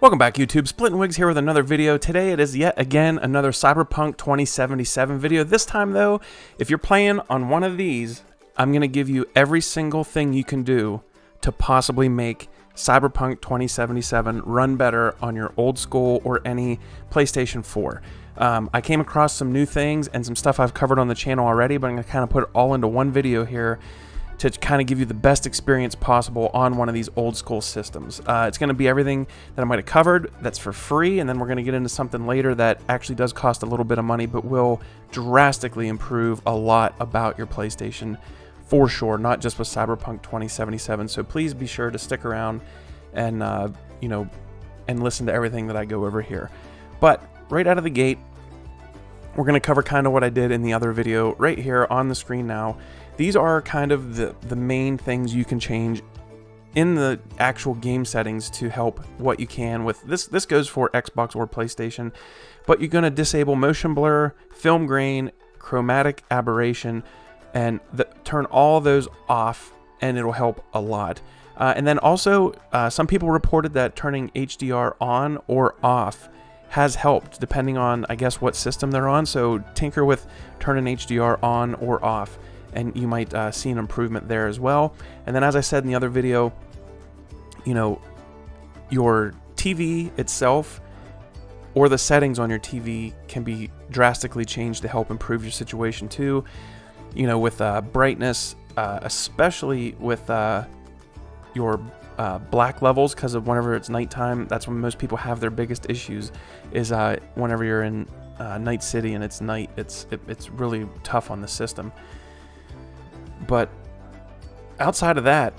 Welcome back YouTube, Splitting Wigs here with another video. Today it is yet again another Cyberpunk 2077 video. This time though, if you're playing on one of these, I'm going to give you every single thing you can do to possibly make Cyberpunk 2077 run better on your old school or any PlayStation 4. Um, I came across some new things and some stuff I've covered on the channel already, but I'm going to kind of put it all into one video here to kind of give you the best experience possible on one of these old school systems. Uh, it's going to be everything that I might have covered that's for free, and then we're going to get into something later that actually does cost a little bit of money, but will drastically improve a lot about your PlayStation for sure, not just with Cyberpunk 2077. So please be sure to stick around and, uh, you know, and listen to everything that I go over here. But right out of the gate, we're going to cover kind of what I did in the other video right here on the screen now. These are kind of the, the main things you can change in the actual game settings to help what you can with this this goes for Xbox or PlayStation but you're going to disable motion blur film grain chromatic aberration and the, turn all those off and it'll help a lot uh, and then also uh, some people reported that turning HDR on or off has helped depending on I guess what system they're on so tinker with turning HDR on or off and you might uh, see an improvement there as well. And then as I said in the other video, you know, your TV itself or the settings on your TV can be drastically changed to help improve your situation too. You know, with uh, brightness, uh, especially with uh, your uh, black levels, because of whenever it's nighttime, that's when most people have their biggest issues. Is uh, whenever you're in uh, Night City and it's night, it's it, it's really tough on the system. But outside of that,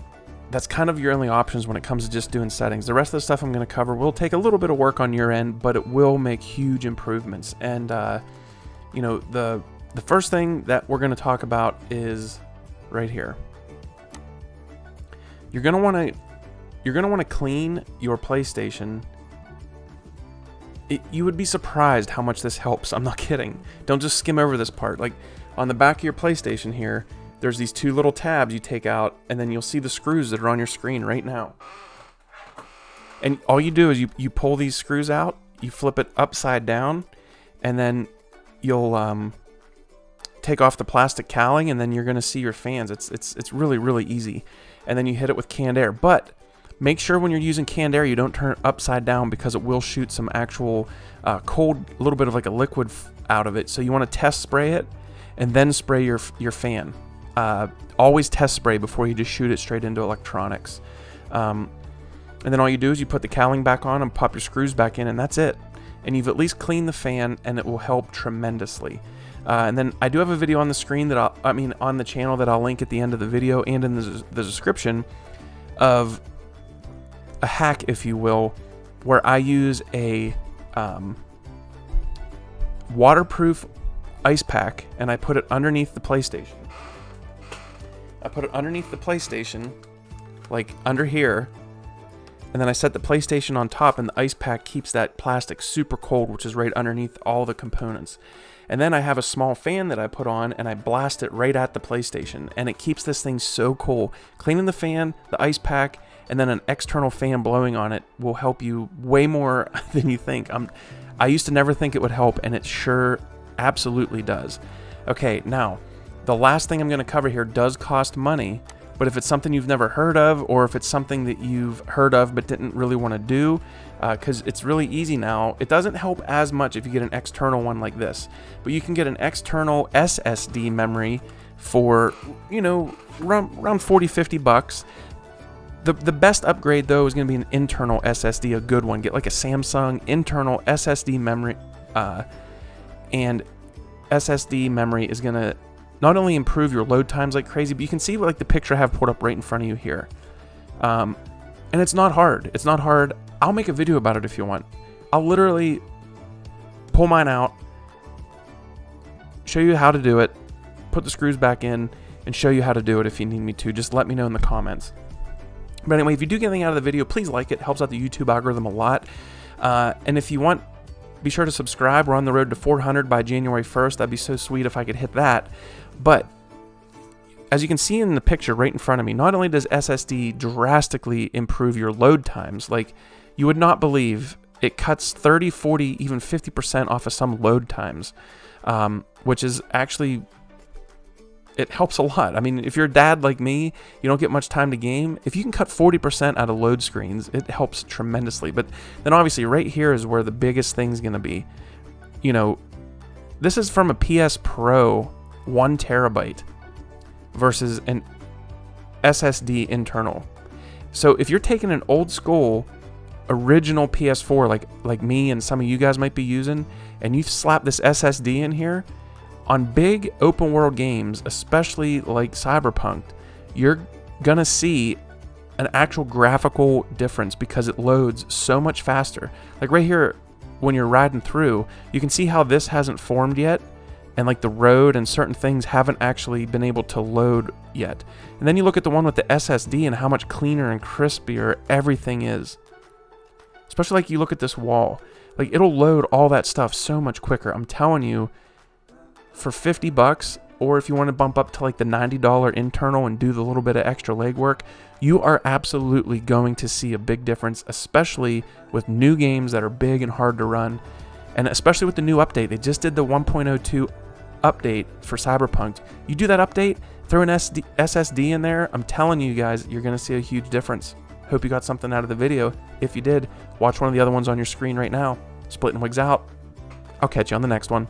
that's kind of your only options when it comes to just doing settings. The rest of the stuff I'm going to cover will take a little bit of work on your end, but it will make huge improvements. And uh, you know, the the first thing that we're going to talk about is right here. You're going to want to you're going to want to clean your PlayStation. It, you would be surprised how much this helps. I'm not kidding. Don't just skim over this part. Like on the back of your PlayStation here, there's these two little tabs you take out, and then you'll see the screws that are on your screen right now. And all you do is you, you pull these screws out, you flip it upside down, and then you'll um, take off the plastic cowling, and then you're going to see your fans. It's, it's, it's really, really easy. And then you hit it with canned air. But make sure when you're using canned air, you don't turn it upside down because it will shoot some actual uh, cold, a little bit of like a liquid out of it. So you want to test spray it and then spray your, your fan. Uh, always test spray before you just shoot it straight into electronics. Um, and then all you do is you put the cowling back on and pop your screws back in, and that's it. And you've at least cleaned the fan, and it will help tremendously. Uh, and then I do have a video on the screen that I'll, I mean, on the channel that I'll link at the end of the video and in the, the description of a hack, if you will, where I use a um, waterproof ice pack and I put it underneath the PlayStation. I put it underneath the PlayStation, like under here, and then I set the PlayStation on top, and the ice pack keeps that plastic super cold, which is right underneath all the components. And then I have a small fan that I put on, and I blast it right at the PlayStation, and it keeps this thing so cool. Cleaning the fan, the ice pack, and then an external fan blowing on it will help you way more than you think. I'm, I used to never think it would help, and it sure absolutely does. Okay, now the last thing I'm going to cover here does cost money, but if it's something you've never heard of, or if it's something that you've heard of but didn't really want to do, because uh, it's really easy now, it doesn't help as much if you get an external one like this. But you can get an external SSD memory for, you know, around, around 40, 50 bucks. The, the best upgrade though is going to be an internal SSD, a good one. Get like a Samsung internal SSD memory, uh, and SSD memory is going to not only improve your load times like crazy, but you can see like the picture I have pulled up right in front of you here. Um, and it's not hard. It's not hard. I'll make a video about it if you want. I'll literally pull mine out, show you how to do it, put the screws back in, and show you how to do it if you need me to. Just let me know in the comments. But anyway, if you do get anything out of the video, please like it. it helps out the YouTube algorithm a lot. Uh, and if you want be sure to subscribe. We're on the road to 400 by January 1st. That'd be so sweet if I could hit that. But as you can see in the picture right in front of me, not only does SSD drastically improve your load times, like you would not believe it cuts 30, 40, even 50% off of some load times, um, which is actually it helps a lot. I mean, if you're a dad like me, you don't get much time to game. If you can cut 40% out of load screens, it helps tremendously. But then obviously right here is where the biggest thing's going to be. You know, this is from a PS Pro 1 terabyte versus an SSD internal. So if you're taking an old school original PS4 like like me and some of you guys might be using and you slap this SSD in here, on big open world games, especially like Cyberpunk, you're gonna see an actual graphical difference because it loads so much faster. Like right here, when you're riding through, you can see how this hasn't formed yet, and like the road and certain things haven't actually been able to load yet. And then you look at the one with the SSD and how much cleaner and crispier everything is. Especially like you look at this wall. Like it'll load all that stuff so much quicker. I'm telling you, for 50 bucks, or if you want to bump up to like the $90 internal and do the little bit of extra legwork, you are absolutely going to see a big difference, especially with new games that are big and hard to run. And especially with the new update, they just did the 1.02 update for Cyberpunk. You do that update, throw an SD, SSD in there, I'm telling you guys, you're going to see a huge difference. Hope you got something out of the video. If you did, watch one of the other ones on your screen right now. Splitting wigs out. I'll catch you on the next one.